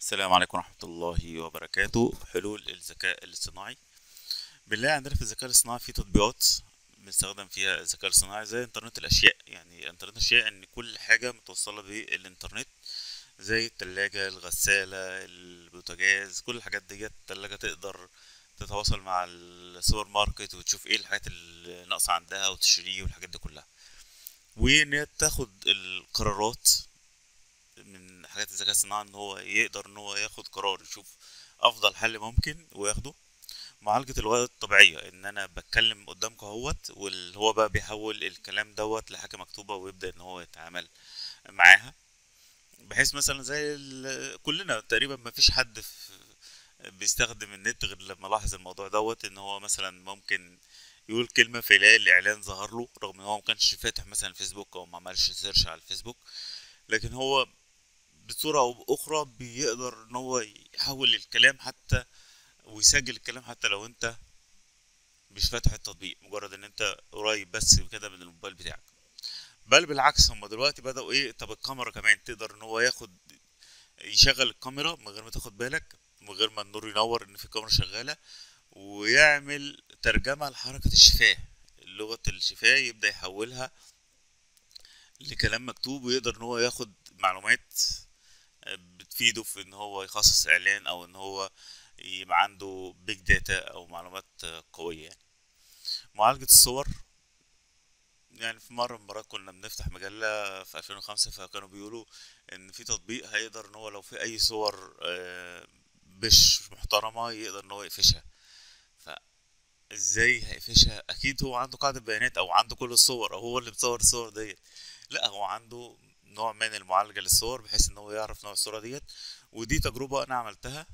السلام عليكم ورحمة الله وبركاته. حلول الذكاء الاصطناعي. بالله عندنا في الذكاء الاصطناعي في تطبيقات بنستخدم فيها الذكاء الاصطناعي زي انترنت الأشياء. يعني انترنت الأشياء إن كل حاجة متوصلة بالإنترنت زي التلاجة الغسالة البوتاجاز كل الحاجات ديت التلاجة تقدر تتواصل مع السوبر ماركت وتشوف إيه الحاجات اللي ناقصة عندها وتشتريه والحاجات دي كلها. وإن هي تاخد القرارات حاجات الذكاء الصناعي إن هو يقدر إن هو ياخد قرار يشوف أفضل حل ممكن وياخده. معالجة اللغة الطبيعية إن أنا بتكلم قدامك اهوت واللي هو بقى بيحول الكلام دوت لحاجة مكتوبة ويبدأ إن هو يتعامل معاها. بحيث مثلا زي كلنا تقريبا ما فيش حد في بيستخدم النت غير لما لاحظ الموضوع دوت إن هو مثلا ممكن يقول كلمة فيلاقي الإعلان ظهر له رغم إن هو ما كانش فاتح مثلا الفيسبوك أو ما عملش search على الفيسبوك. لكن هو بصورة أو بأخرى بيقدر إن هو يحول الكلام حتى ويسجل الكلام حتى لو أنت مش فاتح التطبيق مجرد إن أنت قريب بس كده من الموبايل بتاعك. بل بالعكس هما دلوقتي بدأوا إيه طب الكاميرا كمان تقدر إن هو ياخد يشغل الكاميرا من غير ما تاخد بالك من غير ما النور ينور إن في كاميرا شغالة ويعمل ترجمة لحركة الشفاه. لغة الشفاه يبدأ يحولها لكلام مكتوب ويقدر إن هو ياخد معلومات بتفيده في إن هو يخصص إعلان أو إن هو يبقى عنده big data أو معلومات قوية يعني. معالجة الصور يعني في مرة من المرات كنا بنفتح مجلة في 2005 فكانوا بيقولوا إن في تطبيق هيقدر إن هو لو في أي صور آه، مش محترمة يقدر إن هو يقفشها. فإزاي هيقفشها؟ أكيد هو عنده قاعدة بيانات أو عنده كل الصور أو هو اللي بيصور الصور ديت. لا هو عنده نوع من المعالجة للصور بحيث إن هو يعرف نوع الصورة ديت. ودي تجربة أنا عملتها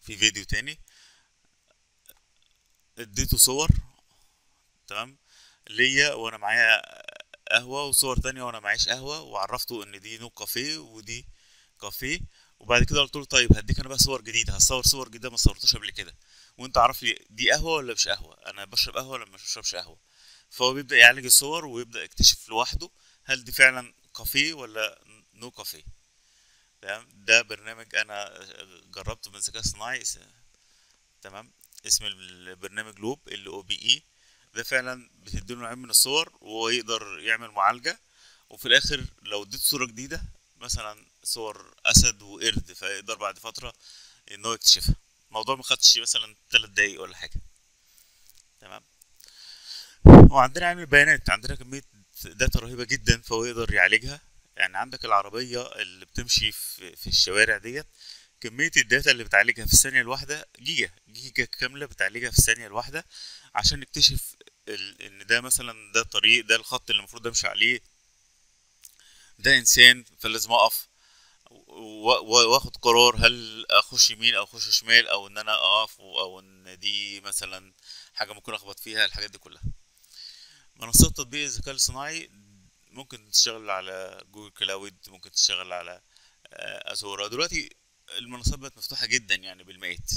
في فيديو تاني. اديته صور تمام ليا وأنا معايا قهوة وصور تانية وأنا معيش قهوة وعرفته إن دي نو كافيه ودي كافيه. وبعد كده قلت له طيب هديك أنا بقى صور جديدة هصور صور جديدة ما صورتهاش قبل كده. وأنت عرف لي دي قهوة ولا مش قهوة؟ أنا بشرب قهوة ولا مش بشربش قهوة؟ فهو بيبدأ يعالج الصور ويبدأ يكتشف لوحده هل دي فعلا كافيه ولا نو كافيه تمام؟ ده برنامج أنا جربته من الذكاء الصناعي اس- تمام؟ اسم البرنامج لوب ال أو بي إي. ده فعلا بتديله نوعين من الصور وهو يقدر يعمل معالجة. وفي الآخر لو اديت صورة جديدة مثلا صور أسد وقرد فيقدر بعد فترة إن هو يكتشفها. الموضوع ما خدش مثلا تلات دقايق ولا حاجة. تمام؟ وعندنا علم البيانات. عندنا كمية data رهيبة جدا فهو يقدر يعالجها. يعني عندك العربية اللي بتمشي في, الشوارع ديت كمية ال data اللي بتعالجها في الثانية الواحدة جيجا جيجا كاملة بتعالجها في الثانية الواحدة عشان يكتشف ال... إن ده مثلا ده الطريق ده الخط اللي المفروض أمشي عليه. ده إنسان فلازم أقف وآخد قرار هل أخش يمين أو أخش شمال أو إن أنا أقف أو إن دي مثلا حاجة ممكن أخبط فيها الحاجات دي كلها. منصات تطبيق الذكاء الصناعي ممكن تشتغل على Google Cloud ممكن تشتغل على آه، Azure دلوقتي المنصات بقت مفتوحة جدا يعني بالمئات.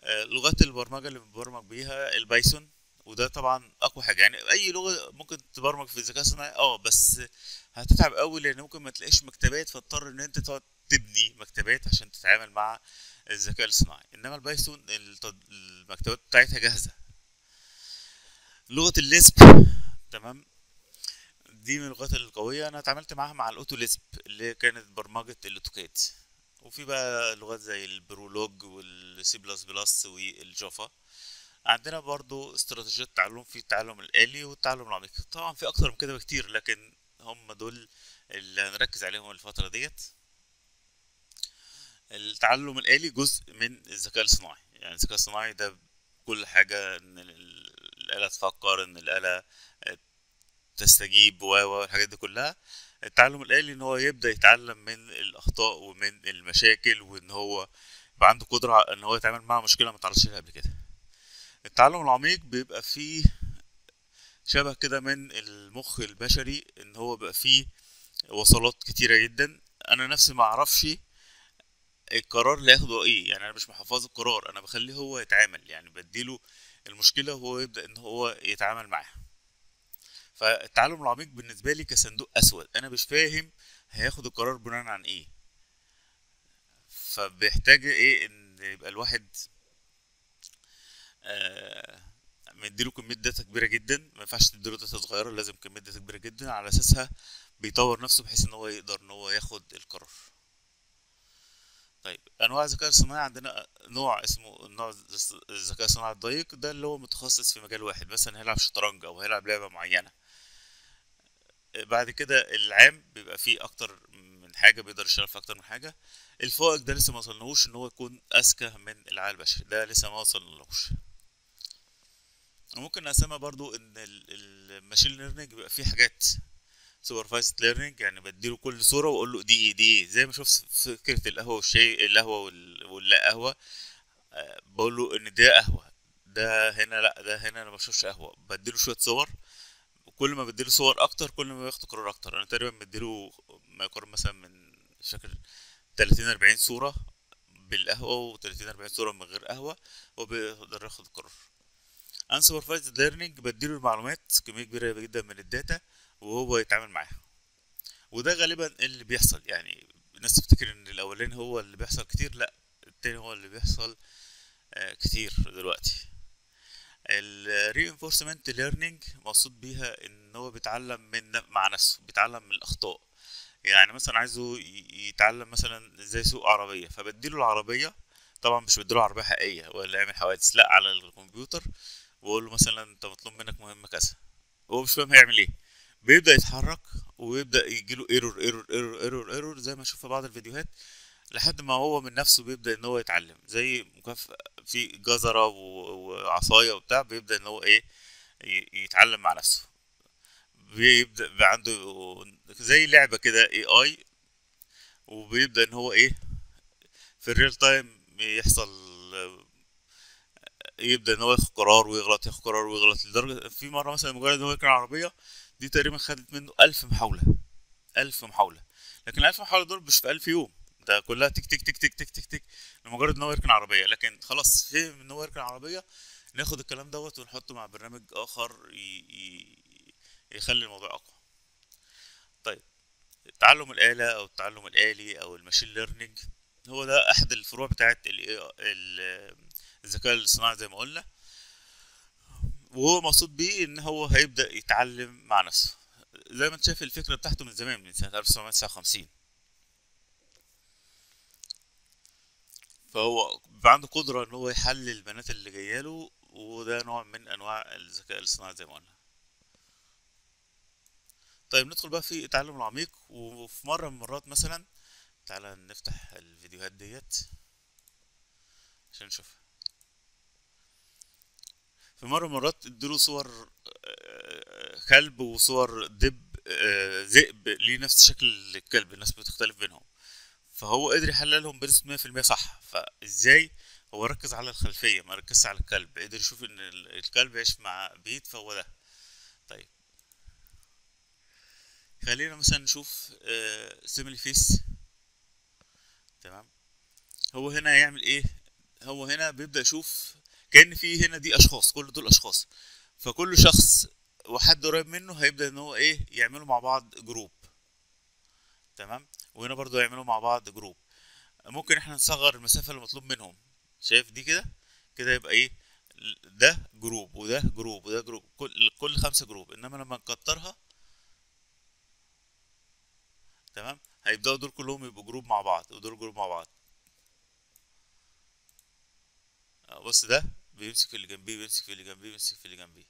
آه، لغات البرمجة اللي بنبرمج بيها ال Python وده طبعا أقوى حاجة. يعني أي لغة ممكن تبرمج في الذكاء الصناعي آه بس هتتعب قوي لأن ممكن ما تلاقيش مكتبات فتضطر إن أنت تقعد تبني مكتبات عشان تتعامل مع الذكاء الصناعي. إنما ال Python المكتبات بتاعتها جاهزة. لغة ال Lisp. تمام؟ دي من اللغات القوية. أنا اتعاملت معاها مع ال AutoLISP اللي كانت برمجة ال AutoCAD. وفي بقى لغات زي ال Prolog والسي بلس بلس وال Java. عندنا برضو استراتيجيات تعلم في التعلم الآلي والتعلم العميق. طبعا في أكتر من كده بكتير لكن هم دول اللي هنركز عليهم الفترة ديت. التعلم الآلي جزء من الذكاء الصناعي. يعني الذكاء الصناعي ده كل حاجة إن الآلة تفكر إن الآلة تستجيب و الحاجات دي كلها التعلم الآلي إن هو يبدأ يتعلم من الأخطاء ومن المشاكل وإن هو يبقى عنده قدرة إن هو يتعامل مع مشكلة ما تعرضش لها قبل كده. التعلم العميق بيبقى فيه شبه كده من المخ البشري إن هو بيبقى فيه وصلات كتيرة جدا. أنا نفسي ما أعرفش القرار اللي هياخده إيه يعني أنا مش محفظ القرار أنا بخليه هو يتعامل يعني بديله المشكلة وهو يبدأ إن هو يتعامل معاها. فالتعلم العميق بالنسبة لي كصندوق أسود. أنا مش فاهم هياخد القرار بناء عن إيه. فبيحتاج إيه إن يبقى الواحد آه مديله كمية data كبيرة جدا. ما ينفعش تديله data صغيرة لازم كمية data كبيرة جدا. على أساسها بيطور نفسه بحيث إن هو يقدر إن هو ياخد القرار. طيب أنواع الذكاء الصناعي عندنا نوع اسمه نوع الذكاء الصناعي الضيق ده اللي هو متخصص في مجال واحد مثلا هيلعب شطرنج أو هيلعب لعبة معينة. بعد كده العام بيبقى فيه أكتر من حاجة بيقدر يشتغل في أكتر من حاجة. الفائق ده لسه ما وصلناهوش إن هو يكون أذكى من العقل البشري ده لسه ما وصلناهوش. ممكن نقسمها برضو إن ال machine learning بيبقى فيه حاجات supervised learning يعني بديله كل صورة وأقول له دي إيه دي إيه زي ما شفت فكرة القهوة والشاي القهوة واللا قهوه أه بقول له إن ده قهوة ده هنا لأ ده هنا أنا ما بشوفش قهوة. بديله شوية صور وكل ما بديله صور أكتر كل ما بياخد قرار أكتر. أنا تقريبا بديله ما يقارب مثلا من فاكر 30 40 صورة بالقهوة و30 40 صورة من غير قهوة وبيقدر ياخد قرار unsupervised learning بديله المعلومات كمية كبيرة جدا من ال data. وهو يتعامل معاها. وده غالبا اللي بيحصل. يعني الناس تفتكر إن الاولاني هو اللي بيحصل كتير لأ التاني هو اللي بيحصل آه كتير دلوقتي. ال reinforcement learning مقصود بيها إن هو بيتعلم من مع نفسه بيتعلم من الأخطاء. يعني مثلا عايزه يتعلم مثلا إزاي يسوق عربية فبديله العربية. طبعا مش بديله عربية حقيقية ولا يعمل حوادث لأ على الكمبيوتر. وأقول له مثلا أنت مطلوب منك مهمة كذا. هو مش فاهم هيعمل إيه. بيبدأ يتحرك ويبدأ يجيله error error error error error زي ما أشوف في بعض الفيديوهات لحد ما هو من نفسه بيبدأ إن هو يتعلم زي مكافأة في جزرة وعصاية وبتاع بيبدأ إن هو إيه يتعلم مع نفسه. بيبدأ عنده زي لعبة كده AI وبيبدأ إن هو إيه في ال real time يحصل يبدأ إن هو ياخد قرار ويغلط ياخد قرار ويغلط لدرجة في مرة مثلا مجرد إن هو يركن عربيه دي تقريبا خدت منه ألف محاولة ألف محاولة. لكن الألف محاولة دول مش في ألف يوم ده كلها تك تك تك تك تك تك تك لمجرد إن هو يركن عربية. لكن خلاص فهم إن هو يركن عربية ناخد الكلام دوت ونحطه مع برنامج آخر يخلي الموضوع أقوى. طيب التعلم الآلة أو التعلم الآلي أو الماشين ليرنينج هو ده أحد الفروع بتاعت الذكاء الاصطناعي زي ما قلنا. وهو مقصود بيه إن هو هيبدأ يتعلم مع نفسه. زي ما أنت شايف الفكرة بتاعته من زمان من سنة 1959 فهو عنده قدرة إن هو يحلل البيانات اللي جاية له وده نوع من أنواع الذكاء الاصطناعي زي ما قلنا. طيب ندخل بقى في التعلم العميق. وفي مرة من المرات مثلا تعالى نفتح الفيديوهات ديت عشان نشوفها. في مرة مرات اديله صور كلب وصور دب ذئب ليه نفس شكل الكلب الناس بتختلف بينهم. فهو قدر يحللهم بنسبة مية في المية صح. فازاي هو ركز على الخلفية ما ركزش على الكلب قدر يشوف إن الكلب يعيش مع بيت فهو ده. طيب. خلينا مثلا نشوف similar face. تمام. هو هنا هيعمل إيه؟ هو هنا بيبدأ يشوف كأن في هنا دي أشخاص كل دول أشخاص. فكل شخص وحد قريب منه هيبدأ إن هو إيه يعملوا مع بعض group تمام؟ وهنا برضو يعملوا مع بعض group ممكن إحنا نصغر المسافة اللي مطلوب منهم. شايف دي كده؟ كده يبقى إيه ده group وده group وده group كل كل خمسة group إنما لما نكترها تمام؟ هيبدأوا دول كلهم يبقوا group مع بعض ودول group مع بعض. بص ده بيمسك في اللي جنبيه بيمسك في اللي جنبيه بيمسك في اللي جنبيه.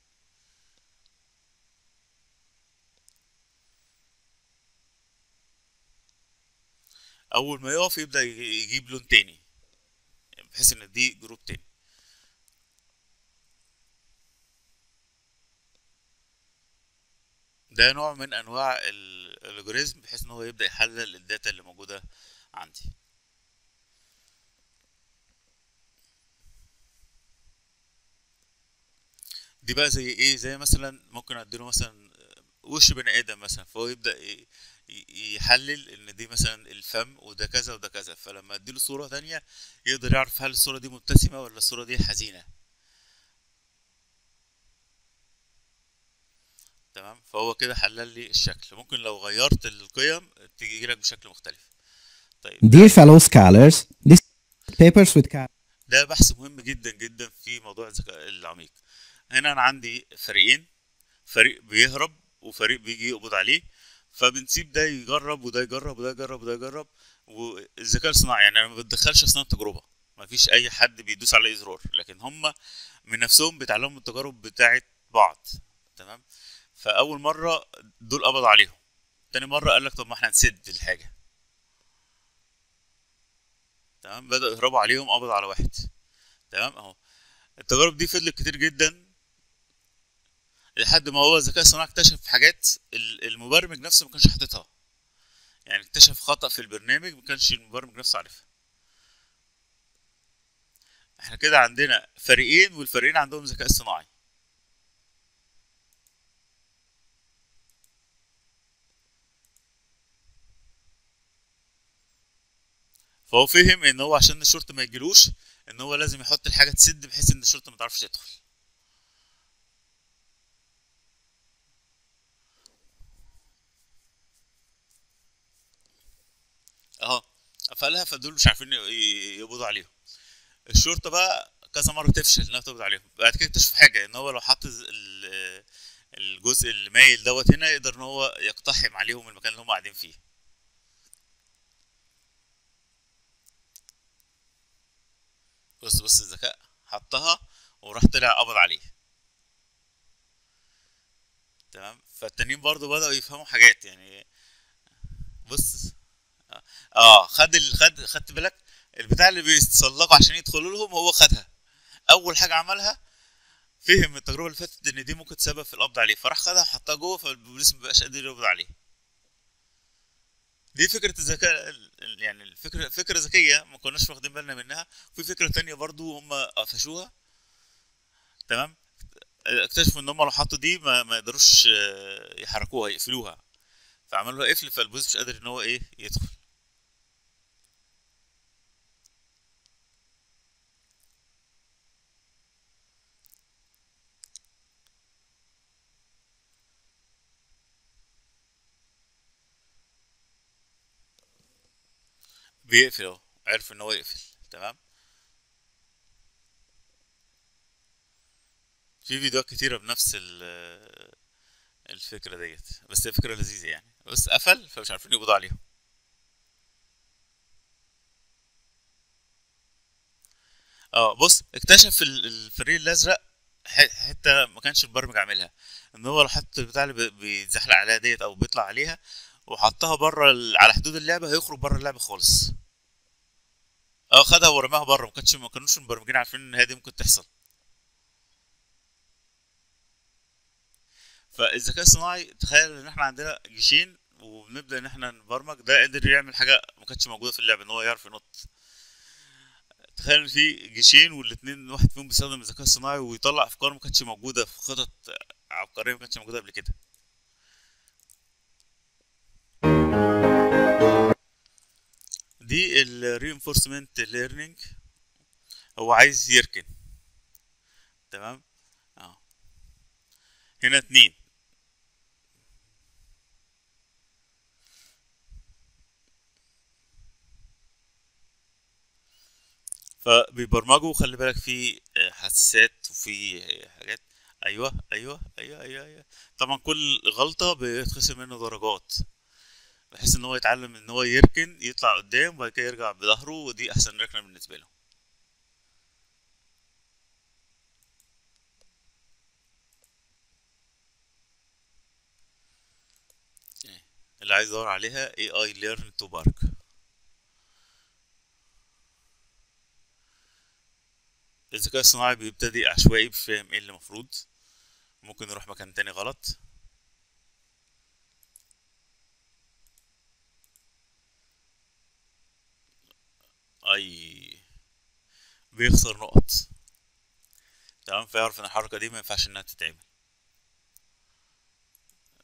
أول ما يقف يبدأ يجيب لون تاني بحيث إن دي group تاني. ده نوع من أنواع ال algorithm بحيث إن هو يبدأ يحلل ال data اللي موجودة عندي. دي بقى زي إيه؟ زي مثلا ممكن أديله مثلا وش بني آدم مثلا فهو يبدأ يحلل إن دي مثلا الفم وده كذا وده كذا فلما أديله صورة تانية يقدر يعرف هل الصورة دي مبتسمة ولا الصورة دي حزينة. تمام؟ فهو كده حلل لي الشكل. ممكن لو غيرت القيم تيجي لك بشكل مختلف. طيب Dear fellow scholars, this papers with ده بحث مهم جدا جدا في موضوع الذكاء العميق. هنا أنا عندي فريقين فريق بيهرب وفريق بيجي يقبض عليه فبنسيب ده يجرب وده يجرب وده يجرب وده يجرب والذكاء الصناعي يعني أنا ما بتدخلش اثناء التجربة ما فيش أي حد بيدوس على زرار لكن هم من نفسهم بيتعلموا التجارب بتاعه بعض تمام؟ فأول مرة دول قبض عليهم تاني مرة قال لك طب ما إحنا نسد الحاجة. تمام؟ بدأوا يهربوا عليهم قبض على واحد تمام؟ أهو. التجارب دي فضلت كتير جدا لحد ما هو الذكاء الصناعي اكتشف حاجات ال- المبرمج نفسه ما كانش حاططها. يعني اكتشف خطأ في البرنامج ما كانش المبرمج نفسه عارفها. إحنا كده عندنا فريقين والفريقين عندهم ذكاء اصطناعي فهو فهم إن هو عشان الشرطة ما يجيلوش إن هو لازم يحط الحاجة تسد بحيث إن الشرطة ما تعرفش تدخل آه قفلها فدول مش عارفين يقبضوا عليهم. الشرطة بقى كذا مرة تفشل إنها تقبض عليهم. بعد كده اكتشفوا حاجة إن هو لو حط الجزء المايل دوت هنا يقدر إن هو يقتحم عليهم المكان اللي هم قاعدين فيه. بص بص الذكاء حطها وراح طلع قبض عليه. تمام؟ فالتانيين برضو بدأوا يفهموا حاجات يعني بص آه خد. خد خدت بالك؟ البتاع اللي بيتسلقوا عشان يدخلوا لهم هو خدها. أول حاجة عملها فهم التجربة اللي فاتت إن دي ممكن تسبب في القبض عليه فراح خدها وحطها جوه فالبوليس مبقاش قادر يقبض عليه. دي فكرة الذكاء ال- ال- يعني الفكرة فكرة ذكية ما كناش واخدين بالنا منها. في فكرة تانية برضو هم قفشوها. تمام؟ اكتشفوا إن هم لو حطوا دي ما, ما يقدروش آه، يحركوها يقفلوها. فعملوا لها قفل فالبوليس مش قادر إن هو إيه يدخل. بيقفل عرف ان هو يقفل تمام؟ في فيديوهات كتيرة بنفس ال- الفكرة ديت بس هي فكرة لذيذة يعني بس قفل فمش عارفين يقبضوا عليهم. آه بص اكتشف ال- الفريق الأزرق حتة ما كانش المبرمج عاملها إن هو لو حط البتاع اللي بي- بيتزحلق عليها ديت أو بيطلع عليها وحطها بره على حدود اللعبة هيخرج بره اللعبة خالص. آه خدها ورماها بره ما كانش ما كانوش المبرمجين عارفين إن هي دي ممكن تحصل. فالذكاء الصناعي تخيل إن إحنا عندنا جيشين وبنبدأ إن إحنا نبرمج ده قدر يعمل حاجة ما كانتش موجودة في اللعبة إن هو يعرف ينط. تخيل ان في جيشين والاتنين واحد فيهم بيستخدم الذكاء الصناعي ويطلع أفكار ما كانتش موجودة في خطط عبقرية ما كانتش موجودة قبل كده. دي reinforcement learning. هو عايز يركن. تمام؟ آه. هنا اتنين. فبيبرمجوا خلي بالك في حساسات وفي حاجات. أيوه أيوه أيوه أيوه أيوه. طبعا كل غلطة بيتخصم منه درجات. بحيث إن هو يتعلم إن هو يركن يطلع قدام وبعد كده يرجع بظهره ودي أحسن ركنة بالنسبة له. إيه. اللي عايز يدور عليها AI Learn to Park. الذكاء الصناعي بيبتدي عشوائي مش فاهم إيه اللي المفروض ممكن يروح مكان تاني غلط. أي بيخسر نقط. تمام؟ فيعرف إن الحركة دي ما ينفعش إنها تتعمل.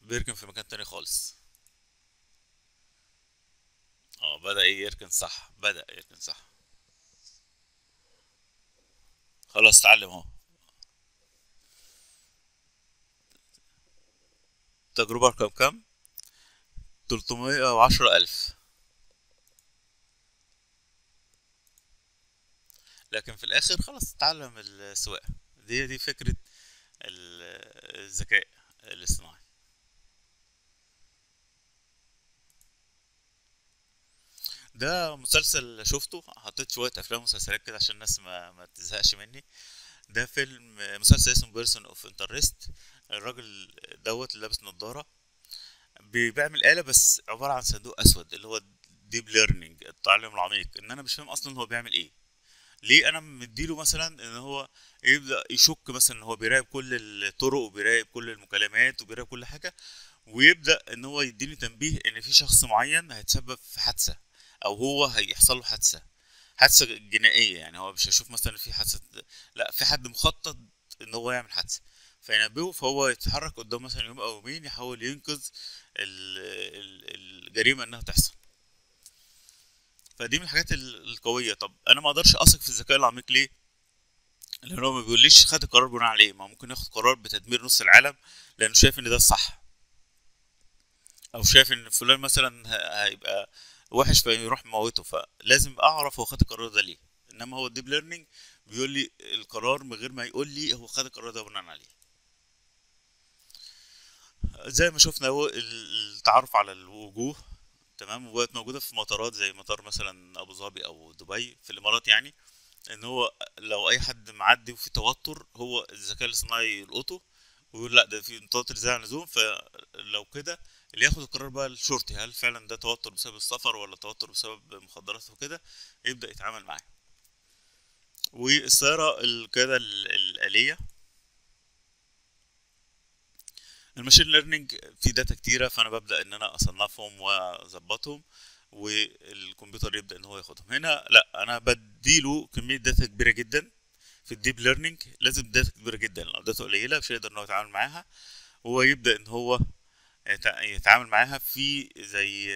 بيركن في مكان تاني خالص. آه بدأ إيه؟ يركن صح. بدأ يركن صح. خلاص اتعلم أهو. تجربة رقم كام؟ تلتمية وعشرة ألف. لكن في الآخر خلاص اتعلم السواقة. دي دي فكرة ال- الذكاء الاصطناعي. ده مسلسل شفته حطيت شوية أفلام ومسلسلات كده عشان الناس ما, ما تزهقش مني. ده فيلم مسلسل اسمه Person of Interest الراجل دوت اللي لابس نظارة. بي- بيعمل آلة بس عبارة عن صندوق أسود اللي هو deep learning التعلم العميق. إن أنا مش فاهم أصلا هو بيعمل إيه. ليه أنا مديله مثلا إن هو يبدأ يشك مثلا إن هو بيراقب كل الطرق وبيراقب كل المكالمات وبيراقب كل حاجة ويبدأ إن هو يديني تنبيه إن في شخص معين هيتسبب في حادثة أو هو هيحصل له حادثة حادثة جنائية يعني هو مش هيشوف مثلا في حادثة لا في حد مخطط إن هو يعمل حادثة فينبهه فهو يتحرك قدام مثلا يوم أو يومين يحاول ينقذ ال- ال- الجريمة إنها تحصل. فدي من الحاجات ال- القوية. طب أنا ما أقدرش أثق في الذكاء العميق ليه؟ لأن هو ما بيقوليش خد القرار بناء على إيه؟ ما ممكن ياخد قرار بتدمير نص العالم لأنه شايف إن ده الصح. أو شايف إن فلان مثلا هيبقى وحش فيروح موته. فلازم أعرف هو خد القرار ده ليه. إنما هو ال deep learning بيقول لي القرار من غير ما يقول لي هو خد القرار ده بناء عليه. زي ما شفنا هو ال- التعرف على الوجوه. تمام وبقت موجودة في مطارات زي مطار مثلا أبو ظبي أو دبي في الإمارات يعني إن هو لو أي حد معدي وفي توتر هو الذكاء الاصطناعي يلقطه ويقول لأ ده في توتر زيادة عن اللزوم فلو كده اللي ياخد القرار بقى الشرطي هل فعلا ده توتر بسبب السفر ولا توتر بسبب مخدرات وكده يبدأ يتعامل معاه. والسيارة القيادة ال- ال machine learning في data كتيرة فأنا ببدأ إن أنا أصنفهم وأظبطهم والكمبيوتر يبدأ إن هو ياخدهم. هنا لأ أنا بديله كمية data كبيرة جدا في ال deep learning لازم data كبيرة جدا لو data قليلة مش هيقدر إن هو يتعامل معاها. هو يبدأ إن هو يتع- يتعامل معاها في زي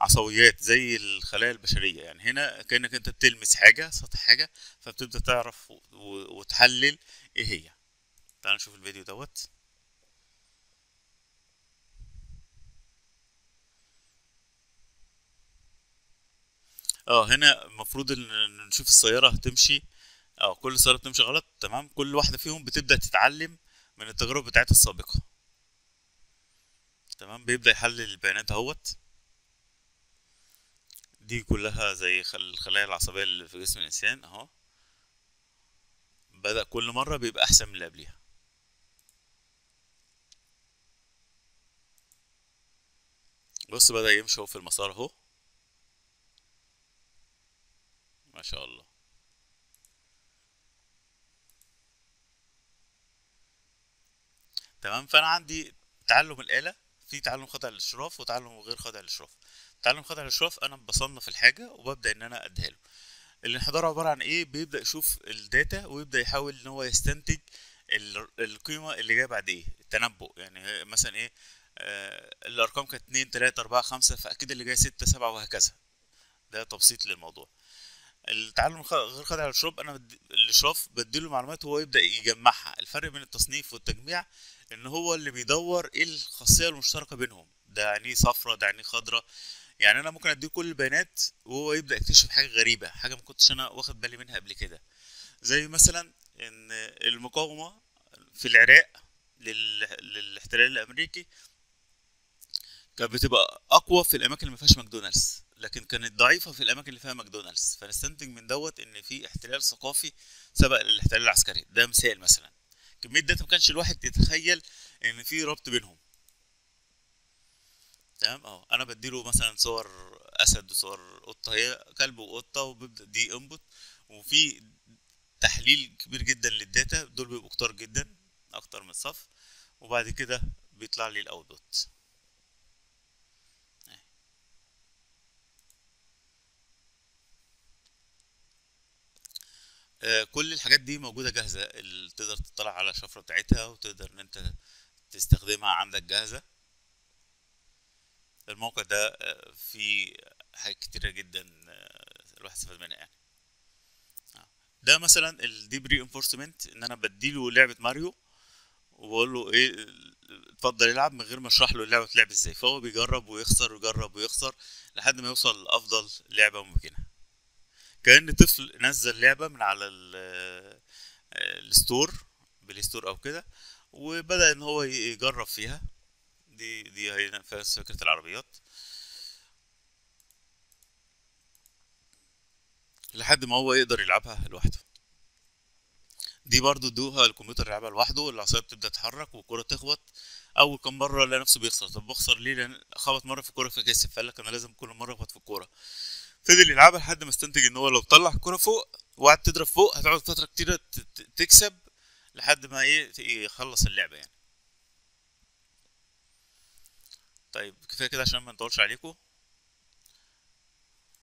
عصبونات زي الخلايا البشرية. يعني هنا كأنك أنت بتلمس حاجة سطح حاجة فبتبدأ تعرف وتحلل إيه هي. تعال نشوف الفيديو دوت. آه هنا المفروض ان نشوف السيارة هتمشي. آه كل سيارة بتمشي غلط تمام؟ كل واحدة فيهم بتبدأ تتعلم من التجارب بتاعتها السابقة. تمام؟ بيبدأ يحلل البيانات اهوت. دي كلها زي خل- الخلايا العصبية اللي في جسم الإنسان اهو. بدأ كل مرة بيبقى أحسن من اللي قبليها. بص بدأ يمشي هو في المسار اهو. ما شاء الله. تمام؟ فأنا عندي تعلم الآلة في تعلم خاضع للإشراف وتعلم غير خاضع للإشراف. تعلم خاضع للإشراف أنا بصنف الحاجة وببدأ إن أنا أديها له. الانحدار عبارة عن إيه؟ بيبدأ يشوف الداتا ويبدأ يحاول إن هو يستنتج ال- القيمة اللي جاية بعد إيه؟ التنبؤ. يعني مثلا إيه؟ آه الأرقام كانت اتنين تلاتة أربعة خمسة فأكيد اللي جاي ستة سبعة وهكذا. ده تبسيط للموضوع. التعلم غير خاضع للإشراف أنا بدي الإشراف بديله معلومات وهو يبدأ يجمعها. الفرق بين التصنيف والتجميع إن هو اللي بيدور إيه الخاصية المشتركة بينهم. ده يعني صفرة ده يعني خضرة. يعني أنا ممكن أديه كل البيانات وهو يبدأ يكتشف حاجة غريبة حاجة ما كنتش أنا واخد بالي منها قبل كده. زي مثلا إن المقاومة في العراق لل... للاحتلال الأمريكي كانت بتبقى أقوى في الأماكن اللي ما فيهاش ماكدونالدز. لكن كانت ضعيفة في الأماكن اللي فيها ماكدونالدز. فنستنتج من دوت إن في احتلال ثقافي سبق الاحتلال العسكري. ده مثال مثلا. كمية data ما كانش الواحد يتخيل إن في ربط بينهم. تمام؟ آه أنا بديله مثلا صور أسد وصور قطة. هي كلب وقطة وبيبدأ ده input وفي تحليل كبير جدا لل data دول بيبقوا كتار جدا أكتر من صف وبعد كده بيطلع لي ال output كل الحاجات دي موجودة جاهزة. ال- تقدر تطلع على الشفرة بتاعتها وتقدر إن أنت تستخدمها عندك جاهزة. الموقع ده آه، فيه حاجات كتيرة جدا آه، الواحد استفاد منها يعني. آه. ده مثلا ال deep reinforcement إن أنا بديله لعبة ماريو وبقول له إيه اتفضل يلعب من غير ما أشرح له اللعبة بتلعب إزاي. فهو بيجرب ويخسر ويجرب ويخسر لحد ما يوصل لأفضل لعبة ممكنة. كأن طفل نزل لعبة من على ال- ال store Play Store أو كده وبدأ إن هو يجرب فيها. دي دي هي فكرة العربيات. لحد ما هو يقدر يلعبها لوحده. دي برضو ادوها الكمبيوتر يلعبها لوحده العصاية بتبدأ تتحرك والكرة تخبط. أول كم مرة لقى نفسه بيخسر. طب بخسر ليه؟ لأن خبط مرة في الكورة فكسب فقال لك أنا لازم كل مرة أخبط في الكورة. فضل يلعبها لحد ما استنتج إن هو لو طلع الكرة فوق وقعدت تضرب فوق هتقعد ت- ت- تكسب لحد ما إيه يخلص اللعبة يعني. طيب كفاية كده عشان ما نطولش عليكم.